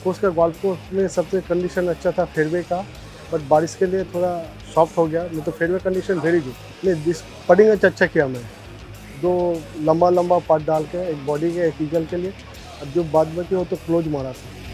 Of course का golf course में सबसे कंडीशन अच्छा था फेयरवे का बट बारिश के लिए थोड़ा सॉफ्ट हो गया, नहीं तो फेयरवे कंडीशन वेरी गुड नहीं दिस पटिंग अच्छा अच्छा किया मैंने। दो लंबा लंबा पार्ट डाल के, एक बॉडी के, एक ईगल के लिए। अब जो बाद में हो तो क्लोज मारा था।